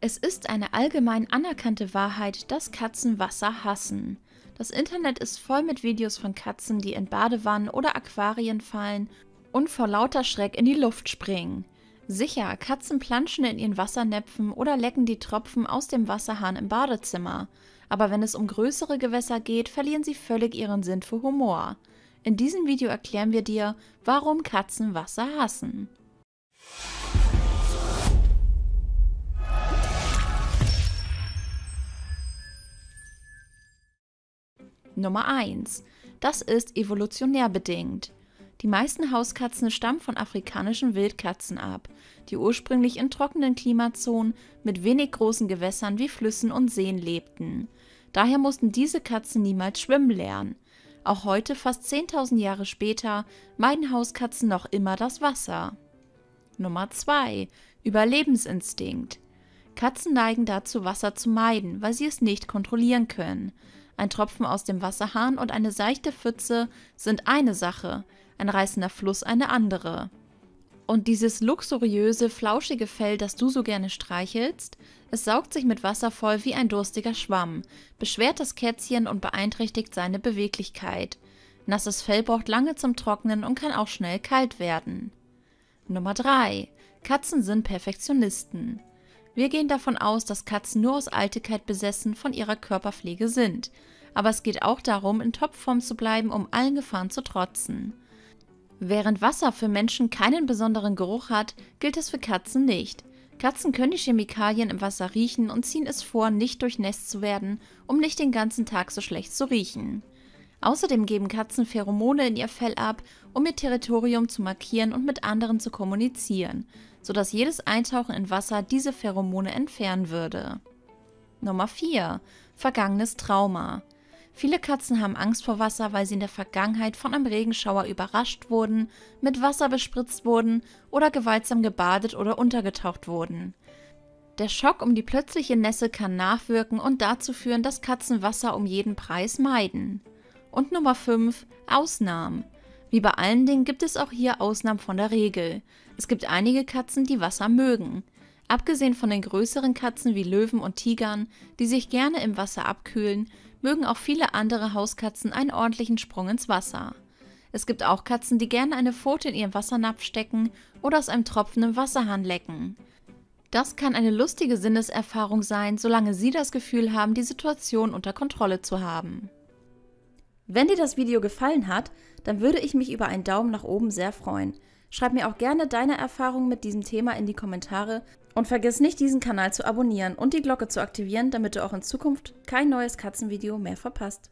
Es ist eine allgemein anerkannte Wahrheit, dass Katzen Wasser hassen. Das Internet ist voll mit Videos von Katzen, die in Badewannen oder Aquarien fallen und vor lauter Schreck in die Luft springen. Sicher, Katzen planschen in ihren Wassernäpfen oder lecken die Tropfen aus dem Wasserhahn im Badezimmer. Aber wenn es um größere Gewässer geht, verlieren sie völlig ihren Sinn für Humor. In diesem Video erklären wir dir, warum Katzen Wasser hassen. Nummer 1. Das ist evolutionär bedingt. Die meisten Hauskatzen stammen von afrikanischen Wildkatzen ab, die ursprünglich in trockenen Klimazonen mit wenig großen Gewässern wie Flüssen und Seen lebten. Daher mussten diese Katzen niemals schwimmen lernen. Auch heute, fast 10.000 Jahre später, meiden Hauskatzen noch immer das Wasser. Nummer 2. Überlebensinstinkt. Katzen neigen dazu, Wasser zu meiden, weil sie es nicht kontrollieren können. Ein Tropfen aus dem Wasserhahn und eine seichte Pfütze sind eine Sache, ein reißender Fluss eine andere. Und dieses luxuriöse, flauschige Fell, das du so gerne streichelst, es saugt sich mit Wasser voll wie ein durstiger Schwamm, beschwert das Kätzchen und beeinträchtigt seine Beweglichkeit. Nasses Fell braucht lange zum Trocknen und kann auch schnell kalt werden. Nummer 3. Katzen sind Perfektionisten. Wir gehen davon aus, dass Katzen nur aus Altigkeit besessen von ihrer Körperpflege sind. Aber es geht auch darum, in Topform zu bleiben, um allen Gefahren zu trotzen. Während Wasser für Menschen keinen besonderen Geruch hat, gilt es für Katzen nicht. Katzen können die Chemikalien im Wasser riechen und ziehen es vor, nicht durchnässt zu werden, um nicht den ganzen Tag so schlecht zu riechen. Außerdem geben Katzen Pheromone in ihr Fell ab, um ihr Territorium zu markieren und mit anderen zu kommunizieren, sodass jedes Eintauchen in Wasser diese Pheromone entfernen würde. Nummer 4. Vergangenes Trauma. Viele Katzen haben Angst vor Wasser, weil sie in der Vergangenheit von einem Regenschauer überrascht wurden, mit Wasser bespritzt wurden oder gewaltsam gebadet oder untergetaucht wurden. Der Schock um die plötzliche Nässe kann nachwirken und dazu führen, dass Katzen Wasser um jeden Preis meiden. Und Nummer 5. Ausnahmen. Wie bei allen Dingen gibt es auch hier Ausnahmen von der Regel. Es gibt einige Katzen, die Wasser mögen. Abgesehen von den größeren Katzen wie Löwen und Tigern, die sich gerne im Wasser abkühlen, mögen auch viele andere Hauskatzen einen ordentlichen Sprung ins Wasser. Es gibt auch Katzen, die gerne eine Pfote in ihren Wassernapf stecken oder aus einem Tropfen im Wasserhahn lecken. Das kann eine lustige Sinneserfahrung sein, solange sie das Gefühl haben, die Situation unter Kontrolle zu haben. Wenn dir das Video gefallen hat, dann würde ich mich über einen Daumen nach oben sehr freuen. Schreib mir auch gerne deine Erfahrungen mit diesem Thema in die Kommentare und vergiss nicht, diesen Kanal zu abonnieren und die Glocke zu aktivieren, damit du auch in Zukunft kein neues Katzenvideo mehr verpasst.